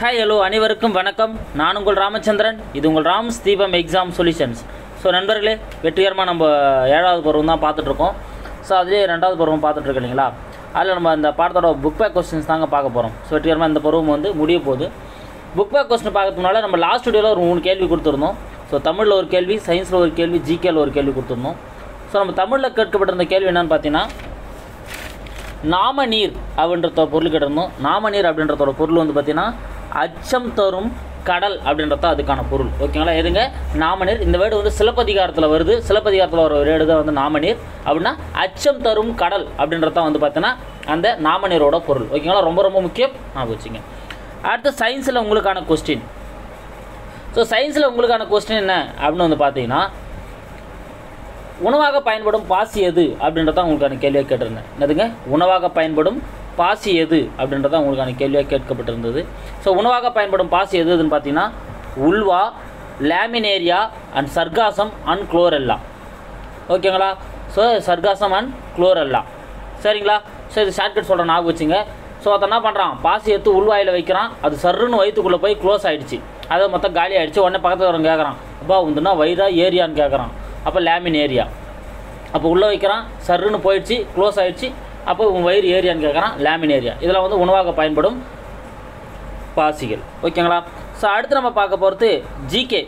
Hi hello அனைவருக்கும் வணக்கம். நான் உங்கள் ராமச்சந்திரன். இது உங்கள் ராம்ஸ் தீபம் எக்ஸாம் சொல்யூஷன்ஸ் ஸோ நண்பர்களே வெற்றிகரமாக நம்ம ஏழாவது பருவம் தான் பார்த்துட்ருக்கோம். ஸோ அதுலேயே ரெண்டாவது பருவம் பார்த்துட்ருக்கோம் இல்லைங்களா? அதில் நம்ம இந்த பாடத்தோட புக் பேக் கொஸ்டின்ஸ் தாங்க பார்க்க போகிறோம் ஸோ வெற்றிகரமாக இந்த பருவம் வந்து முடிய போகுது. புக் பேக் கொஸ்டின் பார்க்கறதுனால நம்ம லாஸ்ட் வீடியோவில் ஒரு மூணு கேள்வி கொடுத்துருந்தோம். ஸோ தமிழில் ஒரு கேள்வி சயின்ஸில் ஒரு கேள்வி ஜிகேல ஒரு கேள்வி கொடுத்துருந்தோம். ஸோ நம்ம தமிழில் கேட்கப்பட்டிருந்த கேள்வி என்னென்னு பார்த்தீங்கன்னா நாம நீர் அப்படின்றத பொருள் கேட்டிருந்தோம். நாமநீர் அப்படின்றதோட பொருள் வந்து பார்த்தீங்கன்னா அச்சம் தரும் கடல் அப்படின்றத அதுக்கான பொருள். ஓகேங்களா எதுங்க? நாமநீர். இந்த வேர்டு வந்து சிலப்பதிகாரத்தில் வருது. சிலப்பதிகாரத்தில் வர ஒரு வேர்டு தான் வந்து நாமநீர். அப்படின்னா அச்சம் தரும் கடல் அப்படின்றத வந்து பார்த்தீங்கன்னா அந்த நாமநீரோட பொருள். ஓகேங்களா ரொம்ப ரொம்ப முக்கியம். நான் வச்சுங்க அடுத்து சயின்ஸில் உங்களுக்கான கொஸ்டின் ஸோ சயின்ஸில் உங்களுக்கான கொஸ்டின் என்ன? அப்படின்னு வந்து பார்த்தீங்கன்னா உணவாக பயன்படும் பாசி எது அப்படின்றத உங்களுக்கான கேள்வியை கேட்டிருந்தேன். என்னதுங்க? உணவாக பயன்படும் பாசி எது அப்படின்றத உங்களுக்கான கேள்வியாக கேட்கப்பட்டிருந்தது. ஸோ உணவாக பயன்படும் பாசி எது எதுன்னு பார்த்தீங்கன்னா ulva laminaria and sargassum and chlorella. ஓகேங்களா? So sargassum and chlorella. சரிங்களா? ஸோ இது ஷார்ட்கட் சொல்கிறேன் ஞாபகம் வச்சுங்க. ஸோ அதை என்ன பண்ணுறான் பாசி எடுத்து உள்வாயில் வைக்கிறான். அது சர்ருன்னு வயிற்றுக்குள்ளே போய் க்ளோஸ் ஆகிடுச்சு அதை மொத்தம் காலி ஆகிடுச்சு உடனே பக்கத்தில் வரவங்க கேட்குறான் அப்பா உந்துனா வயிறா ஏரியான்னு கேட்குறான் அப்போ லேமின் ஏரியா அப்போ உள்ளே வைக்கிறான் சருன்னு போயிடுச்சு க்ளோஸ் ஆகிடுச்சு அப்போ உன் வயிறு ஏரியான்னு கேட்குறான் லேமின் ஏரியா. இதெல்லாம் வந்து உணவாக பயன்படும் பாசிகள். ஓகேங்களா? ஸோ அடுத்து நம்ம பார்க்க போகிறது ஜிகே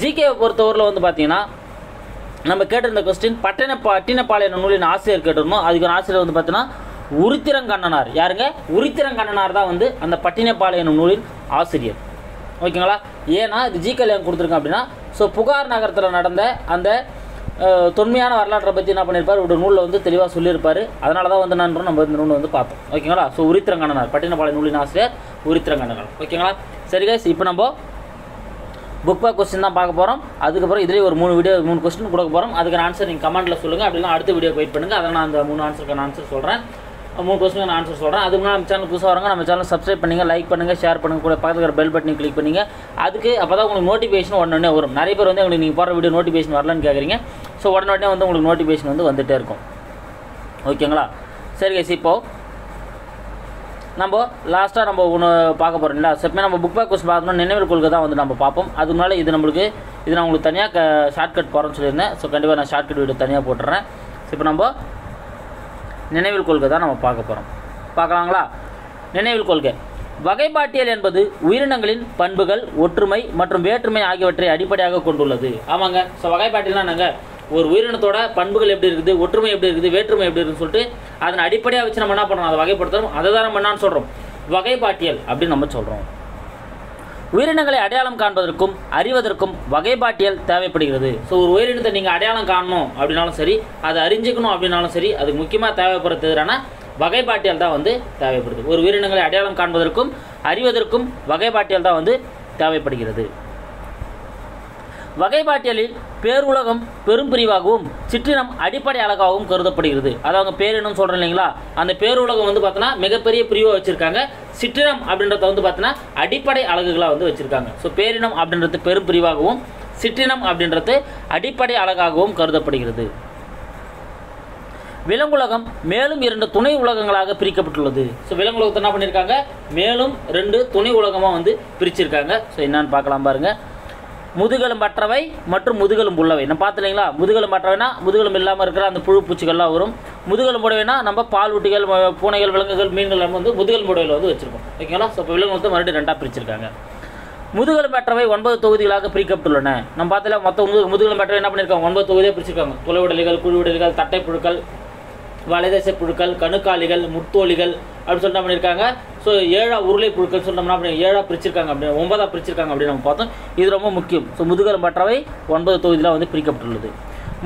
ஜிகேவை பொறுத்தவரையில் வந்து பார்த்தீங்கன்னா நம்ம கேட்டிருந்த கொஸ்டின் பட்டின பட்டினப்பாளையம் நூலின் ஆசிரியர் கேட்டிருந்தோம். அதுக்கான ஆசிரியர் வந்து பார்த்தீங்கன்னா உருத்திரங்கண்ணனார். யாருங்க? உருத்திரங்கண்ணனார் தான் வந்து அந்த பட்டினப்பாளையம் நூலின் ஆசிரியர். ஓகேங்களா? ஏன்னா இது ஜிகேல கல்யாணம் கொடுத்துருக்கோம் அப்படின்னா ஸோ புகார் நகரத்தில் நடந்த அந்த தொன்மையான வரலாற்றை பற்றி என்ன பண்ணியிருப்பார் ஒரு நூலில் வந்து தெளிவாக சொல்லியிருப்பார். அதனால தான் வந்து நான் நம்ம இந்த நூலை வந்து பார்த்தோம் ஓகேங்களா? ஸோ உரித்திரங்கண்ணனார் பட்டினப்பாளையம் நூலின் ஆசிரியர் உரித்திரங்கண்ணனார். ஓகேங்களா? சரி கைஸ் இப்போ நம்ம புக் பேக் கொஸ்டின் தான் பார்க்க போகிறோம் அதுக்கப்புறம் இதுலேயே ஒரு மூணு வீடியோ மூணு கொஸ்டின் கொடுக்க போகிறோம் அதுக்கான ஆன்சர் நீங்கள் கமெண்ட்டில் சொல்லுங்கள் அப்படிலாம் அடுத்த வீடியோ வெயிட் பண்ணுங்கள் அதை நான் அந்த மூணு ஆன்சருக்கான ஆன்சர் சொல்கிறேன் மூணு கொஸ்டின் நான் ஆன்சர் சொல்கிறேன் அதுக்கு முன்னாடி நம்ம சேனல் புதுசாக வரங்க நம்ம சேனல் சப்ஸ்கிரைப் பண்ணுங்கள் லைக் பண்ணுங்கள் ஷேர் பண்ணுங்கள் கூட பக்கத்தில் இருக்கிற பெல் பட்டனை கிளிக் பண்ணுங்கள் அதுக்கு அப்போ தான் உங்களுக்கு நோட்டிஃபிகேஷன் உடனே வரும். நிறைய பேர் வந்து உங்களுக்கு நீங்கள் போகிற வீடியோ நோட்டிஃபிகேஷன் வரலன்னு கேட்குறீங்க ஸோ உடனே வந்து உங்களுக்கு நோட்டிஃபிகேஷன் வந்து வந்துகிட்டே இருக்கும். ஓகேங்களா சரி கேஸ் இப்போ நம்ம லாஸ்ட்டாக நம்ம ஒன்று பார்க்க போகிறோம் இல்லை செப்பமே நம்ம புக் பேக் கொஸ்டின் பார்த்தோம்னா நினைவில் கொள்கை தான் வந்து நம்ம பார்ப்போம். அதுக்கு முன்னால் இது நம்மளுக்கு இது நான் உங்களுக்கு தனியாக க ஷார்ட்கட் போகிறேன்னு சொல்லியிருந்தேன். ஸோ கண்டிப்பாக நான் ஷார்ட்கட் வீடியோ தனியாக போட்டுறேன். இப்போ நம்ம நினைவில் கொள்கை தான் நம்ம பார்க்க போகிறோம் பார்க்கலாங்களா? நினைவில் கொள்கை. வகைப்பாட்டியல் என்பது உயிரினங்களின் பண்புகள் ஒற்றுமை மற்றும் வேற்றுமை ஆகியவற்றை அடிப்படையாக கொண்டுள்ளது. ஆமாங்க. ஸோ வகைப்பாட்டியல்னா நாங்கள் ஒரு உயிரினத்தோட பண்புகள் எப்படி இருக்குது ஒற்றுமை எப்படி இருக்குது வேற்றுமை எப்படி இருக்குதுன்னு சொல்லிட்டு அதன் அடிப்படையாக வச்சு நம்ம என்ன பண்ணுறோம் அதை வகைப்படுத்துறோம் அதை தான் நம்ம என்னன்னு சொல்கிறோம் வகைப்பாட்டியல் அப்படின்னு நம்ம சொல்கிறோம் உயிரினங்களை அடையாளம் காண்பதற்கும் அறிவதற்கும் வகைப்பாட்டியல் தேவைப்படுகிறது. ஸோ ஒரு உயிரினத்தை நீங்கள் அடையாளம் காணணும் அப்படின்னாலும் சரி அதை அறிஞ்சிக்கணும் அப்படின்னாலும் சரி அதுக்கு முக்கியமாக தேவைப்படுறது எதிரான வகைப்பாட்டியல் தான் வந்து தேவைப்படுது. ஒரு உயிரினங்களை அடையாளம் காண்பதற்கும் அறிவதற்கும் வகைப்பாட்டியல் தான் வந்து தேவைப்படுகிறது. வகைப்பாட்டியலில் பேருலகம் பெரும் பிரிவாகவும் சிற்றினம் அடிப்படை அழகாகவும் கருதப்படுகிறது. அதாவது பேரினம் சொல்கிறேன் இல்லைங்களா? அந்த பேருலகம் வந்து பார்த்தோன்னா மிகப்பெரிய பிரிவாக வச்சுருக்காங்க. சிற்றினம் அப்படின்றத வந்து பார்த்தோன்னா அடிப்படை அழகுகளாக வந்து வச்சுருக்காங்க. ஸோ பேரினம் அப்படின்றது பெரும் பிரிவாகவும் சிற்றினம் அப்படின்றது அடிப்படை அழகாகவும் கருதப்படுகிறது. விலங்குலகம் மேலும் இரண்டு துணை உலகங்களாக பிரிக்கப்பட்டுள்ளது. ஸோ விலங்குலகத்தை என்ன பண்ணியிருக்காங்க மேலும் ரெண்டு துணை உலகமாக வந்து பிரிச்சிருக்காங்க. ஸோ என்னன்னு பார்க்கலாம் பாருங்கள் முதுகெலும்பற்றவை மற்றும் முதுகெலும்பு உள்ளவை. நம்ம பார்த்துலைங்களா முதுகெலும்பற்றவைனா முதுகெலும்பு இல்லாமல் இருக்கிற அந்த புழு பூச்சிகள்லாம் வரும். முதுகெலும்புடையவைனா நம்ம பால் ஊட்டிகள் பூனைகள் விலங்குகள் மீன்கள் நம்ம வந்து முதுகெலும்புடையில் வந்து வச்சுருக்கோம். ஓகேங்களா? ஸோ இப்போ விலங்கு வந்து மறுபடியும் ரெண்டாக பிரிச்சிருக்காங்க. முதுகெலும்பற்றவை ஒன்பது தொகுதிகளாக பிரிக்கப்பட்டுள்ளன. நம்ம பார்த்தல மொத்த முதுகு முதுகெலும்பற்றவை என்ன பண்ணியிருக்காங்க? ஒன்பது தொகுதியாக பிரிச்சிருக்காங்க. துளைவிடலிகள் குழுவிடல்கள் தட்டை புழுக்கள் வலைதசை புழுக்கள் கணுக்காலிகள் முத்தோலிகள் அப்படின்னு சொல்லிட்டு பண்ணியிருக்காங்க? ஸோ ஏழா உருளை புழுக்கள் சொன்னோம்னா அப்படி ஏழா பிரிச்சிருக்காங்க அப்படி ஒன்பதாக பிரிச்சிருக்காங்க அப்படின்னு நம்ம பார்த்தோம். இது ரொம்ப முக்கியம். ஸோ முதுகெலும்பற்றவை ஒன்பது தொகுதியில் வந்து பிரிக்கப்பட்டுள்ளது.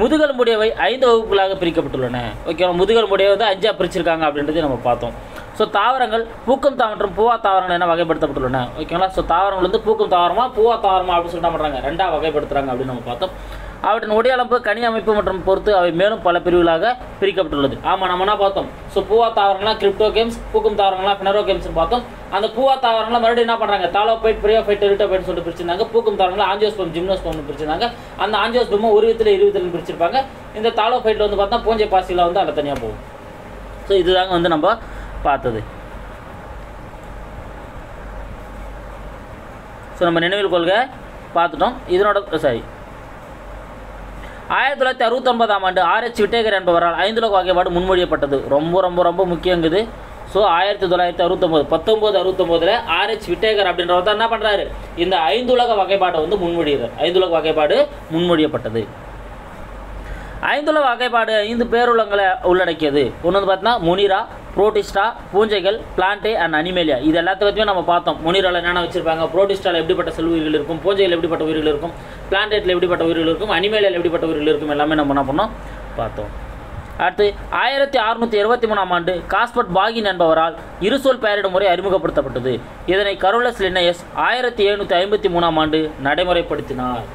முதுகெலும்புடையவை ஐந்து வகுப்புகளாக பிரிக்கப்பட்டுள்ளன. ஓகே முதுகெலும்புடைய வந்து அஞ்சாக பிரிச்சிருக்காங்க அப்படின்றதை நம்ம பார்த்தோம். ஸோ தாவரங்கள் பூக்கம் தாவரம் பூவா தாவரங்கள் என வகைப்படுத்தப்பட்டுள்ளன. ஓகேங்களா ஸோ தாவரங்கள் வந்து பூக்கும் தாவரமா பூவா தாவரமா அப்படின்னு சொல்லிட்டு பண்ணுறாங்க ரெண்டாக வகைப்படுத்துகிறாங்க அப்படின்னு நம்ம பார்த்தோம். அவற்றின் உடையளம்பு கனி அமைப்பு மற்றும் பொறுத்து அவை மேலும் பல பிரிவுகளாக பிரிக்கப்பட்டுள்ளது. ஆமாம் நம்ம என்ன பார்த்தோம்? ஸோ பூவா தாவரங்களாம் கிரிப்டோ கேம்ஸ் பூக்கும் தாவரங்களாம் பினரோ கேம்ஸ்னு பார்த்தோம். அந்த பூவா தாவரங்களாம் மறுபடியும் என்ன பண்ணுறாங்க தாலோபைட் பிரியோபைட் டெரிட்டோபைட் சொல்லிட்டு பிரிச்சிருந்தாங்க. பூக்கும் தாவரங்களாம் ஆஞ்சியோஸ்பம் ஜிம்னோஸ்பம்னு பிரிச்சிருந்தாங்க. அந்த ஆஞ்சியோஸ்பம் ஒரு விதத்தில் இரு பிரிச்சிருப்பாங்க. இந்த தாலோபைட்டில் வந்து பார்த்தா பூஞ்சை பாசியில் வந்து அதில் தனியாக போகும். ஸோ இதுதாங்க வந்து நம்ம பார்த்தது. ஸோ நம்ம நினைவில் கொள்க பார்த்துட்டோம். இதனோட சாரி ஆயிரத்தி தொள்ளாயிரத்தி அறுபத்தொன்பதாம் ஆண்டு ஆர்எச் விட்டேகர் என்பவரால் ஐந்துலக வகைப்பாடு முன்மொழியப்பட்டது. ரொம்ப ரொம்ப ரொம்ப முக்கியங்குது. ஸோ ஆயிரத்தி தொள்ளாயிரத்தி அறுபத்தொம்போது பத்தொம்போது அறுபத்தொம்போதில் ஆர்எச் விட்டேகர் அப்படின்றவர் தான் என்ன பண்ணுறாரு இந்த ஐந்துலக வகைப்பாட்டை வந்து முன்மொழிகிறார். ஐந்துலக வகைப்பாடு முன்மொழியப்பட்டது. ஐந்துலக வகைப்பாடு ஐந்து பேருலங்களை உள்ளடக்கியது. ஒன்று வந்து பார்த்தீங்கன்னா முனிரா புரோட்டிஸ்டா பூஞ்சைகள் பிளான்டே அண்ட் அனிமேலியா. இது எல்லாத்தையுமே நம்ம பார்த்தோம். முனிரால் என்னென்ன வச்சிருப்பாங்க? புரோட்டிஸ்டால எப்படிப்பட்ட செல் உயிர்கள் இருக்கும்? பூஞ்சைகள் எப்படிப்பட்ட உயிர்கள் இருக்கும்? பிளான்டேட்டில் எப்படிப்பட்ட உயிர்கள் இருக்கும்? அனிமேலியாவில் எப்படிப்பட்ட உயிர்கள் இருக்கும்? எல்லாமே நம்ம என்ன பண்ணோம்? பார்த்தோம். அடுத்து ஆயிரத்தி அறுநூற்றி இருபத்தி மூணாம் ஆண்டு காஸ்பர்ட் பாகின் என்பவரால் இருசொல் பெயரிடும் முறை அறிமுகப்படுத்தப்பட்டது. இதனை கரோலஸ் லின்னயஸ் ஆயிரத்தி எழுநூற்றி ஐம்பத்தி மூணாம் ஆண்டு நடைமுறைப்படுத்தினார்.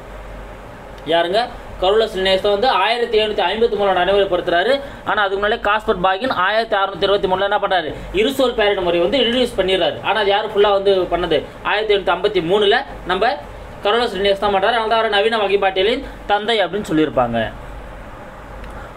யாருங்க? கருளஸ் லினேஸ் வந்து ஆயிரத்தி எழுநூற்றி ஐம்பத்தி மூணு நடைமுறைப்படுத்துறாரு ஆனால் அதுக்கு முன்னாலே காஸ்பர்ட் பாகின் ஆயிரத்தி அறுநூத்தி இருபத்தி மூணுல என்ன பண்ணுறாரு இருசோல் பேரட் முறை வந்து இன்ட்ரடியூஸ் பண்ணிடுறாரு. ஆனால் அது யார் ஃபுல்லாக வந்து பண்ணது? ஆயிரத்தி எழுநூற்றி ஐம்பத்தி மூணில் நம்ம கருளஸ் லினேஸ் தான் பண்ணுறாரு அதனால தான் அவர் நவீன வகைப்பாட்டியலின் தந்தை அப்படின்னு சொல்லியிருப்பாங்க.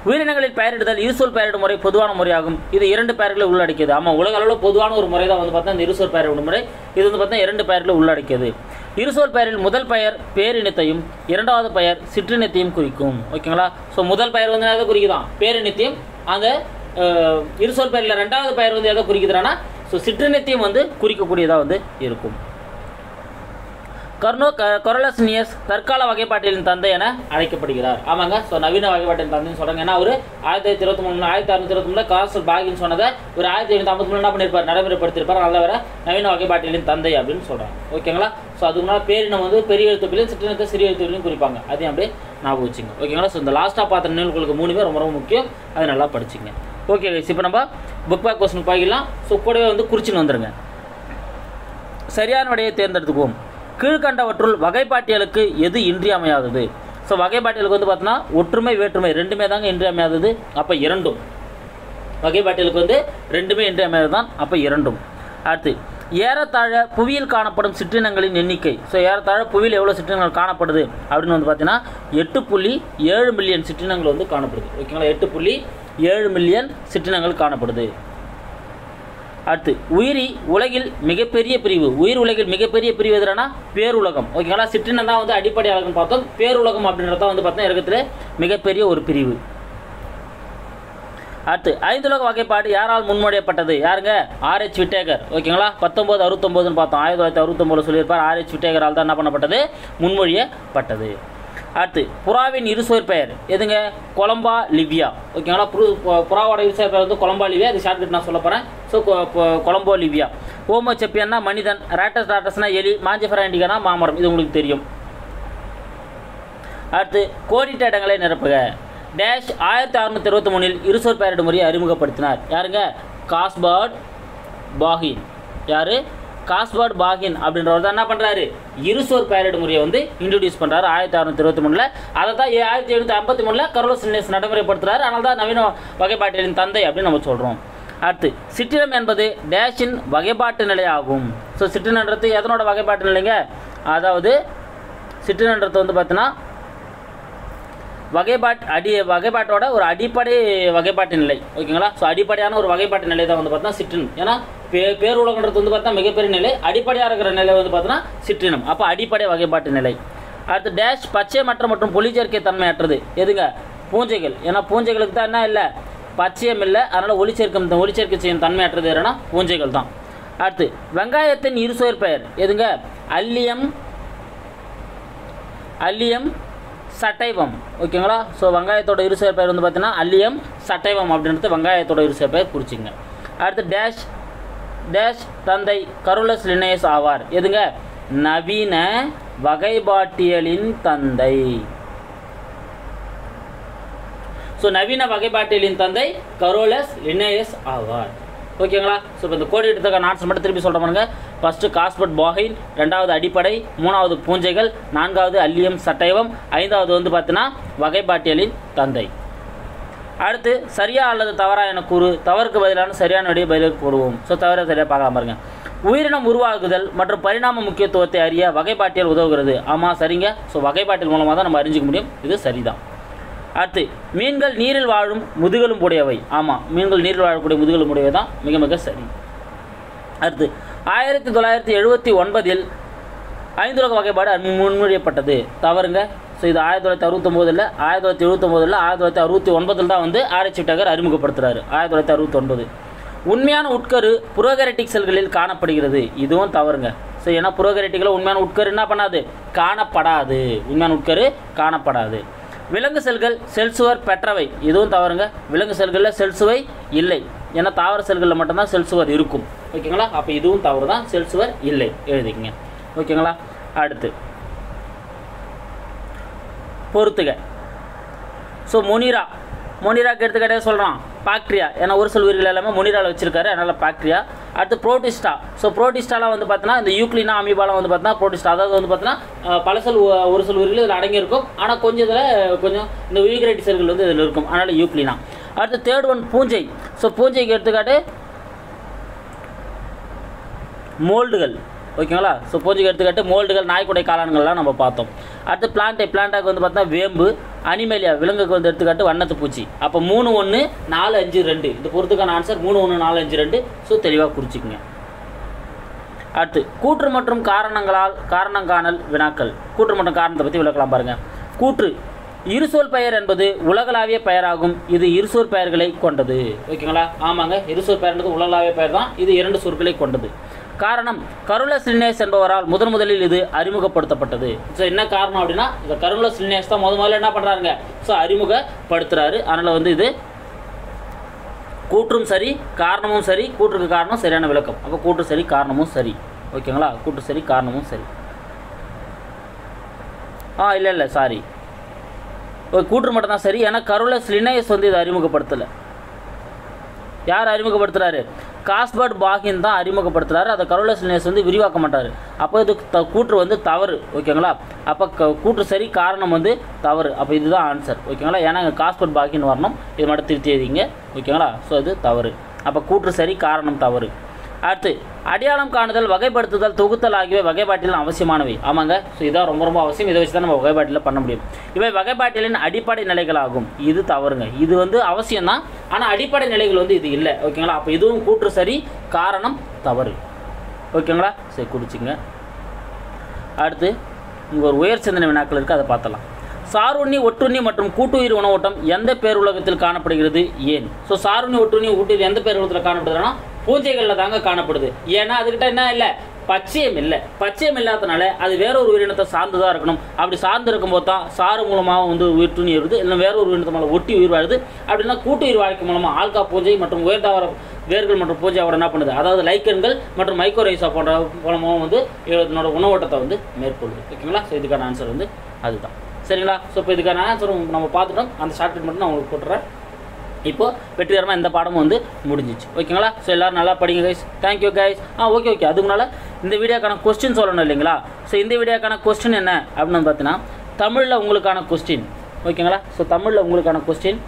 உயிரினங்களில் பெயரிடுதல் இருசோல் பெயரிடும் முறை பொதுவான முறையாகும். இது இரண்டு பெயர்களை உள்ளடக்கியது. ஆமாம் உலக அளவில் பொதுவான ஒரு முறை தான் வந்து பார்த்தா இந்த இருசோல் பெயரிடும் முறை. இது வந்து பார்த்தா இரண்டு பெயர்களை உள்ளடக்கியது. இருசொல் பெயரில் முதல் பெயர் பேரினத்தையும் இரண்டாவது பெயர் சிற்றினத்தையும் குறிக்கும். ஓகேங்களா? ஸோ முதல் பெயர் வந்து எதை குறிக்குதான் பேரினத்தையும் அந்த அஹ், இருசொல் பெயரில் ரெண்டாவது பெயர் வந்து எதை குறிக்குதுன்னா ஸோ சிற்றினத்தையும் வந்து குறிக்கக்கூடியதாக வந்து இருக்கும். கர்னோ க கொரலஸ்னியஸ் தற்கால வகைப்பாட்டியலின் தந்தை என அழைக்கப்படுகிறார். ஆமாங்க. ஸோ நவீன வகைப்பாட்டின் தந்தைன்னு சொல்கிறாங்க ஏன்னா அவர் ஆயிரத்தி தொள்ளாயிரத்தி இருபத்தி மூணு ஆயிரத்தி அறுநூத்தி இருபத்தி மூணு காசல் பாகின்னு சொன்னதை ஒரு ஆயிரத்தி எழுநூத்தி ஐம்பத்தி மூணு என்ன பண்ணியிருப்பார் நடைமுறைப்படுத்தியிருப்பார் நல்ல வேற நவீன வகைப்பாட்டியலின் தந்தை அப்படின்னு சொல்கிறாங்க ஓகேங்களா? ஸோ அதுக்கு பேரினம் வந்து பெரிய எழுத்துப்பிலையும் சிற்றினத்தை சிறிய எழுத்துப்பிலையும் குறிப்பாங்க. அதையும் அப்படியே ஞாபகம் வச்சுங்க. ஓகேங்களா ஸோ இந்த லாஸ்ட்டாக பார்த்த நினைவுகளுக்கு மூணுமே ரொம்ப ரொம்ப முக்கியம். அதை நல்லா படிச்சுங்க. ஓகே கைஸ் இப்போ நம்ம புக் பேக் கொஸ்டின் பாய்க்கலாம். ஸோ கூடவே வந்து குறிச்சின்னு வந்துடுங்க சரியான விடையை தேர்ந்தெடுத்துக்குவோம். கீழ்கண்டவற்றுள் வகைப்பாட்டியலுக்கு எது இன்றியமையாதது? ஸோ வகைப்பாட்டியலுக்கு வந்து பார்த்தோன்னா ஒற்றுமை வேற்றுமை ரெண்டுமே தாங்க இன்றியமையாதது அப்போ இரண்டும். வகைப்பாட்டியலுக்கு வந்து ரெண்டுமே இன்றியமையாதது தான் அப்போ இரண்டும். அடுத்து ஏறத்தாழ புவியில் காணப்படும் சிற்றினங்களின் எண்ணிக்கை. ஸோ ஏறத்தாழ புவியில் எவ்வளோ சிற்றினங்கள் காணப்படுது? அப்படின்னு வந்து பார்த்தீங்கன்னா எட்டு புள்ளி ஏழு மில்லியன் சிற்றினங்கள் வந்து காணப்படுது. ஓகேங்களா? எட்டு புள்ளி ஏழு மில்லியன் சிற்றினங்கள் காணப்படுது. அடுத்து உயிரி உலகில் மிகப்பெரிய பிரிவு. உயிர் உலகில் மிகப்பெரிய பிரிவு எதுனா? பேருலகம். ஓகேங்களா? சிற்றினம் தான் வந்து அடிப்படை அழகுன்னு பார்த்தோம். பேருலகம் அப்படின்றத வந்து பார்த்தா இருக்கிறதுல மிகப்பெரிய ஒரு பிரிவு. அடுத்து ஐந்துலக வகைப்பாடு யாரால் முன்மொழியப்பட்டது? யாருங்க? RH Whittaker. ஓகேங்களா? பத்தொம்போது அறுபத்தொம்போதுன்னு பார்த்தோம். ஆயிரத்தி தொள்ளாயிரத்தி அறுபத்தொம்போது சொல்லியிருப்பார். ஆர்ஹெச் விட்டேகரால் தான் என்ன பண்ணப்பட்டது? முன்மொழியப்பட்டது. அடுத்து புறாவின் இருசோர் பெயர். எதுங்க? Columba livia. ஓகேங்களா? புரு புறாவோட இருசோர் பெயர் வந்து கொலம்பா லிவியா. இது ஷார்ட்கட் நான் சொல்ல போகிறேன் ஸோ கொலம்போ லிவியா. ஓமோ செப்பியன்னா மனிதன் ரேட்டஸ் டாட்டஸ்னா எலி மாஞ்சஃபராண்டிகனா மாமரம். இது உங்களுக்கு தெரியும். அடுத்து கோடிட்ட இடங்களை நிரப்புக. டேஷ் ஆயிரத்தி அறுநூத்தி இருபத்தி மூணில் இருசோர் பெயரிடும் முறையை அறிமுகப்படுத்தினார். யாருங்க? Gaspard Bauhin. யாரு? காஸ்பர்ட் பாகின் அப்படின்றவர் தான் என்ன பண்ணுறாரு இருசோர் பெயரிடும் முறையை வந்து இன்ட்ரடியூஸ் பண்ணுறாரு ஆயிரத்தி அறுநூத்தி இருபத்தி மூணில் அதை தான் ஏ- ஆயிரத்தி எழுநூற்றி ஐம்பத்தி மூணில் கரோலஸ் நியூஸ் நடைமுறைப்படுத்துறாரு. அதனால தான் நவீன வகைப்பாட்டியலின் தந்தை அப்படின்னு நம்ம சொல்கிறோம் அடுத்து சிற்றினம் என்பது டேஷின் வகைப்பாட்டு நிலை ஆகும் ஸோ சிற்றினன்றது எதனோட வகைப்பாட்டு நிலைங்க? அதாவது சிற்றினன்றது வந்து பார்த்தீங்கன்னா வகைப்பாட் அடி வகைப்பாட்டோட ஒரு அடிப்படை வகைப்பாட்டு நிலை. ஓகேங்களா? ஸோ அடிப்படையான ஒரு வகைப்பாட்டு நிலை தான் வந்து பார்த்தா சிற்றினம். ஏன்னா பே பேருலகன்றது வந்து பார்த்தா மிகப்பெரிய நிலை. அடிப்படையாக இருக்கிற நிலை வந்து பார்த்தோன்னா சிற்றினம். அப்போ அடிப்படை வகைப்பாட்டு நிலை. அடுத்து டேஷ் பச்சை மற்ற மற்றும் பொலிச்சேர்க்கை தன்மையற்றது. எதுங்க? பூஞ்சைகள். ஏன்னா பூஞ்சைகளுக்கு தான் என்ன இல்லை? பச்சையம் இல்லை. அதனால் ஒளிச்சேர்க்கம் ஒளிச்சேர்க்கை செய்யும் தன்மையற்றது எதுனா பூஞ்சைகள் தான். அடுத்து வெங்காயத்தின் இருசோர் பெயர். எதுங்க? Allium Allium sativum. ஓகேங்களா? ஸோ வெங்காயத்தோட இருசேர் பெயர் வந்து பார்த்தீங்கன்னா அல்லியம் சட்டைவம் அப்படின்றது வெங்காயத்தோட இருசேர் பெயர் குறிச்சிங்க அடுத்து டேஷ் டேஷ் தந்தை கருளஸ் லினேஸ் ஆவார். எதுங்க? நவீன வகைபாட்டியலின் தந்தை. ஸோ நவீன வகைப்பாட்டியலின் தந்தை கரோலஸ் லினேயஸ் ஆவார். ஓகேங்களா? ஸோ இப்போ இந்த கோடி எடுத்துக்க நாட்ஸ் மட்டும் திருப்பி சொல்கிற பாருங்க. ஃபஸ்ட்டு காஸ்பட் பாகைன் ரெண்டாவது அடிப்படை மூணாவது பூஞ்சைகள் நான்காவது அல்லியம் சட்டைவம் ஐந்தாவது வந்து பார்த்தீங்கன்னா வகைப்பாட்டியலின் தந்தை. அடுத்து சரியா அல்லது தவறா என கூறு தவறுக்கு பதிலான சரியான விடையை பதிலுக்கு கூறுவோம். ஸோ தவற சரியாக பார்க்கலாம் பாருங்க. உயிரினம் உருவாகுதல் மற்றும் பரிணாம முக்கியத்துவத்தை அறிய வகைப்பாட்டியல் உதவுகிறது. ஆமாம் சரிங்க. ஸோ வகைப்பாட்டியல் மூலமாக தான் நம்ம அறிஞ்சிக்க முடியும். இது சரிதான். அடுத்து மீன்கள் நீரில் வாழும் முதுகலும் உடையவை ஆமாம் மீன்கள் நீரில் வாழக்கூடிய முதுகலும் உடையவை தான் மிக மிக சரி. அடுத்து ஆயிரத்தி தொள்ளாயிரத்தி எழுபத்தி ஒன்பதில் ஐந்துலக வகைப்பாடு முன்மொழியப்பட்டது. தவறுங்க. ஸோ இது ஆயிரத்தி தொள்ளாயிரத்தி அறுபத்தொம்போதில் ஆயிரத்தி தொள்ளாயிரத்தி எழுபத்தொம்போதில் ஆயிரத்தி தொள்ளாயிரத்தி அறுபத்தி ஒன்பதில் தான் வந்து ஆராய்ச்சி டகர் அறிமுகப்படுத்துறாரு. ஆயிரத்தி தொள்ளாயிரத்தி அறுபத்தொன்பது. உண்மையான உட்கரு புரோகரட்டிக் செல்களில் காணப்படுகிறது. இதுவும் தவறுங்க. ஸோ ஏன்னா புரோகரட்டிக்கில் உண்மையான உட்கரு என்ன பண்ணாது? காணப்படாது. உண்மையான உட்கரு காணப்படாது. விலங்கு செல்கள் செல்சுவர் பெற்றவை. இதுவும் தவறுங்க. விலங்கு செல்களில் செல்சுவை இல்லை. ஏன்னா தாவர செல்களில் மட்டும்தான் செல்சுவர் இருக்கும். ஓகேங்களா? அப்போ இதுவும் தவறு தான் செல்சுவர் இல்லை. எழுதிக்கங்க. ஓகேங்களா? அடுத்து. பொறுத்துக. ஸோ மொனிரா மொனிராக்கு எடுத்துக்கிட்டே சொல்கிறான் பாக்டீரியா ஏன்னா ஒரு சில உயிர்கள் எல்லாமே மொனிராவில் வச்சிருக்காரு. அதனால் பாக்டீரியா அடுத்து ப்ரோட்டிஸ்டா ஸோ ப்ரோட்டிஸ்டாலாம் வந்து பார்த்தீங்கன்னா இந்த யூக்ளினா அமீபாலாம் வந்து பார்த்தீங்கன்னா ப்ரோட்டிஸ்டா அதாவது வந்து பார்த்தீங்கன்னா பலசல் ஒரு சில உயிர்கள் இதில் அடங்கியிருக்கும். ஆனால் கொஞ்சம் இதில் கொஞ்சம் இந்த உயிர்கிரேட்டி செல்கள் வந்து இதில் இருக்கும். அதனால் யூக்ளினா அடுத்து தேர்ட் ஒன் பூஞ்சை. ஸோ பூஞ்சைக்கு எடுத்துக்காட்டு மோல்டுகள். ஓகேங்களா? ஸோ பூஜைக்கு எடுத்துக்காட்டு மோல்டுகள் நாய்க்குடை காளான்கள்லாம் நம்ம பார்த்தோம். அடுத்து பிளான்ட்டை பிளான்டாக்கு வந்து பார்த்தா வேம்பு அனிமேலியா விலங்குக்கு வந்து எடுத்துக்காட்டு வண்ணத்து பூச்சி. அப்போ மூணு ஒன்று நாலு அஞ்சு ரெண்டு. இது பொறுத்துக்கான ஆன்சர் மூணு ஒன்று நாலு அஞ்சு ரெண்டு. ஸோ தெளிவாக குறிச்சிக்கங்க. அடுத்து கூற்று மற்றும் காரணங்களால் காரணங்காணல் வினாக்கள். கூற்று மற்றும் காரணத்தை பற்றி விளக்கலாம் பாருங்கள் கூற்று இருசொல் பெயர் என்பது உலகளாவிய பெயராகும். இது இருசொற் பெயர்களை கொண்டது. ஓகேங்களா? ஆமாங்க இருசொற் பெயர் என்பது உலகளாவிய பெயர் தான் இது இரண்டு சொற்களை கொண்டது. காரணம் கருள லினேஸ் என்பவரால் முதன் முதலில் இது அறிமுகப்படுத்தப்பட்டது. ஸோ என்ன காரணம் அப்படின்னா இந்த கருள லினேஸ் தான் முத முதல்ல என்ன பண்ணுறாங்க ஸோ அறிமுகப்படுத்துறாரு. அதனால் வந்து இது கூற்றும் சரி காரணமும் சரி கூற்றுக்கு காரணம் சரியான விளக்கம். அப்போ கூற்று சரி காரணமும் சரி. ஓகேங்களா கூட்டு சரி காரணமும் சரி. ஆ இல்லை இல்லை சாரி கூற்று மட்டும் தான் சரி. ஏன்னா கருலஸ் லினேஸ் வந்து இதை அறிமுகப்படுத்தலை. யார் அறிமுகப்படுத்துறாரு? காஸ்பர்ட் பாகின் தான் அறிமுகப்படுத்துறாரு. அதை கரோலஸ் லினேஸ் வந்து விரிவாக்க மாட்டார். அப்போ இது த கூற்று வந்து தவறு ஓகேங்களா? அப்போ க கூற்று சரி காரணம் வந்து தவறு. அப்போ இதுதான் ஆன்சர் ஓகேங்களா? ஏன்னா இங்கே காஸ்பர்ட் பாகின் வரணும். இது மட்டும் திருத்தி எழுதிங்க ஓகேங்களா? ஸோ இது தவறு. அப்போ கூற்று சரி காரணம் தவறு. அடுத்து அடையாளம் காணுதல் வகைப்படுத்துதல் தொகுத்தல் ஆகியவை வகைப்பாட்டில் அவசியமானவை. ஆமாங்க. ஸோ இதான் ரொம்ப ரொம்ப அவசியம். இதை வச்சு தான் நம்ம வகைப்பாட்டில் பண்ண முடியும். இவை வகைப்பாட்டிலின் அடிப்படை நிலைகளாகும். இது தவறுங்க. இது வந்து அவசியம் தான் ஆனால் அடிப்படை நிலைகள் வந்து இது இல்லை. ஓகேங்களா? அப்போ இதுவும் கூற்று சரி காரணம் தவறு. ஓகேங்களா? சரி குடிச்சிங்க அடுத்து இங்கே ஒரு உயர் சிந்தனை வினாக்கள் இருக்குது அதை பார்த்தலாம் சாருண்ணி ஒட்டுண்ணி மற்றும் கூட்டுயிர் உணவோட்டம் எந்த பேருலகத்தில் காணப்படுகிறது? ஏன்? ஸோ சாருண்ணி ஒட்டுண்ணி கூட்டுயிர் எந்த பேருலகத்தில் காணப்படுகிறதுனா பூஞ்சைகளில் தாங்க காணப்படுது. ஏன்னா அதுக்கிட்ட என்ன இல்லை? பச்சையம் இல்லை. பச்சையம் இல்லாதனால அது வேற ஒரு உயிரினத்தை சார்ந்து தான் இருக்கணும். அப்படி சார்ந்து இருக்கும்போது தான் சாறு மூலமாக வந்து உயிர் துணி வருது இல்லை வேற ஒரு உயிரினத்தை மேலே ஒட்டி உயிர் வாழுது. அப்படின்னா கூட்டு உயிர் வாழ்க்கை மூலமாக ஆல்கா பூஜை மற்றும் உயர்தாவர வேர்கள் மற்றும் பூஜை அவர் என்ன பண்ணுது? அதாவது லைக்கன்கள் மற்றும் மைக்ரோரைசா போன்ற மூலமாகவும் வந்து இதனோட உணவோட்டத்தை வந்து மேற்கொள்ளுது. ஓகேங்களா? ஸோ இதுக்கான ஆன்சர் வந்து அதுதான். சரிங்களா? ஸோ இப்போ இதுக்கான ஆன்சர் நம்ம பார்த்துட்டோம். அந்த ஷார்ட்கட் மட்டும் நான் உங்களுக்கு போட்டுறேன். இப்போது வெற்றிகரமாக இந்த பாடமும் வந்து முடிஞ்சிச்சு. ஓகேங்களா? ஸோ எல்லோரும் நல்லா படிங்க guys thank you guys ah okay okay அதுக்குனால இந்த வீடியோக்கான கொஸ்டின் சொல்லணும் இல்லைங்களா? ஸோ இந்த வீடியோக்கான கொஸ்டின் என்ன? அப்படின்னு பார்த்தீங்கன்னா தமிழில் உங்களுக்கான கொஸ்டின் ஓகேங்களா? ஸோ தமிழில் உங்களுக்கான கொஸ்டின்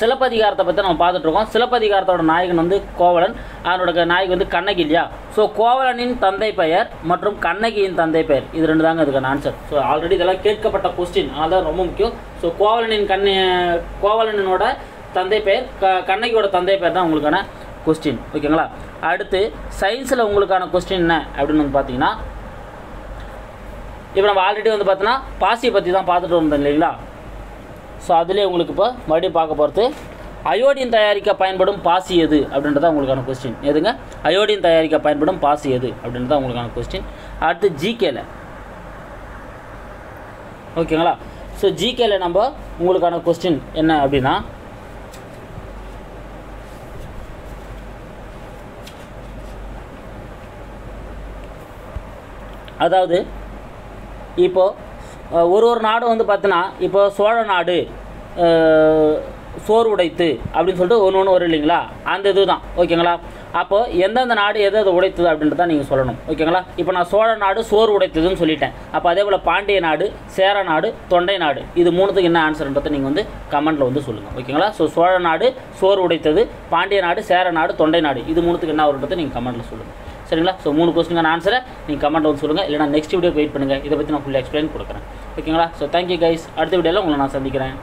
சிலப்பதிகாரத்தை பற்றி நம்ம பார்த்துட்ருக்கோம் சிலப்பதிகாரத்தோட நாயகன் வந்து கோவலன். அவனோட நாயகி வந்து கண்ணகி இல்லையா? ஸோ கோவலனின் தந்தை பெயர் மற்றும் கண்ணகியின் தந்தை பெயர். இது ரெண்டு தாங்க இதுக்கான ஆன்சர் ஸோ ஆல்ரெடி இதெல்லாம் கேட்கப்பட்ட கொஸ்டின் அதனால தான் ரொம்ப முக்கியம். ஸோ கோவலனின் கண்ண கோவலனோட தந்தை பெயர் க கண்ணகியோட தந்தை பெயர் தான் உங்களுக்கான கொஸ்டின் ஓகேங்களா அடுத்து சயின்ஸில் உங்களுக்கான கொஸ்டின் என்ன? அப்படின்னு வந்து பார்த்தீங்கன்னா இப்போ நம்ம ஆல்ரெடி வந்து பார்த்தோன்னா பாசியை பற்றி தான் பார்த்துட்டு வந்தோம் இல்லைங்களா? ஸோ அதுலேயே உங்களுக்கு இப்போ மறுபடியும் பார்க்க போகிறது அயோடின் தயாரிக்க பயன்படும் பாசி எது அப்படின்றத உங்களுக்கான கொஸ்டின் எதுங்க? அயோடின் தயாரிக்க பயன்படும் பாசி எது அப்படின்றத உங்களுக்கான கொஸ்டின் அடுத்து ஜிகேல ஓகேங்களா ஸோ ஜிகேல நம்ம உங்களுக்கான கொஸ்டின் என்ன அப்படின்னா அதாவது இப்போது ஒரு ஒரு நாடும் வந்து பார்த்தோன்னா இப்போ சோழ நாடு சோறு உடைத்து அப்படின்னு சொல்லிட்டு ஒன்று ஒன்று வரும் இல்லைங்களா? அந்த இது தான் ஓகேங்களா? அப்போ எந்தெந்த நாடு எது அதை உடைத்தது அப்படின்றத நீங்கள் சொல்லணும். ஓகேங்களா? இப்போ நான் சோழ நாடு சோறு உடைத்ததுன்னு சொல்லிட்டேன். அப்போ அதே போல் பாண்டிய நாடு சேர நாடு தொண்டை நாடு இது மூணுத்துக்கு என்ன ஆன்சர்ன்றதை நீங்கள் வந்து கமெண்ட்டில் வந்து சொல்லுங்கள் ஓகேங்களா? ஸோ சோழ நாடு சோறு உடைத்தது பாண்டிய நாடு சேர நாடு தொண்டை நாடு இது மூணுத்துக்கு என்ன வருன்றதை நீங்கள் கமெண்ட்டில் சொல்லுங்கள் சரிங்களா? ஸோ மூணு கொஸ்டினுக்கான ஆன்சரை நீங்கள் கமெண்ட் வந்து சொல்லுங்கள் இல்லைனா நெக்ஸ்ட் வீடியோ வெயிட் பண்ணுங்கள் இதை பற்றி நான் ஃபுல்லாக எக்ஸ்பிளைன் கொடுக்குறேன். ஓகேங்களா ஸோ தேங்க்யூ கைஸ் அடுத்த வீடியோவில் உங்களை நான் சந்திக்கிறேன்.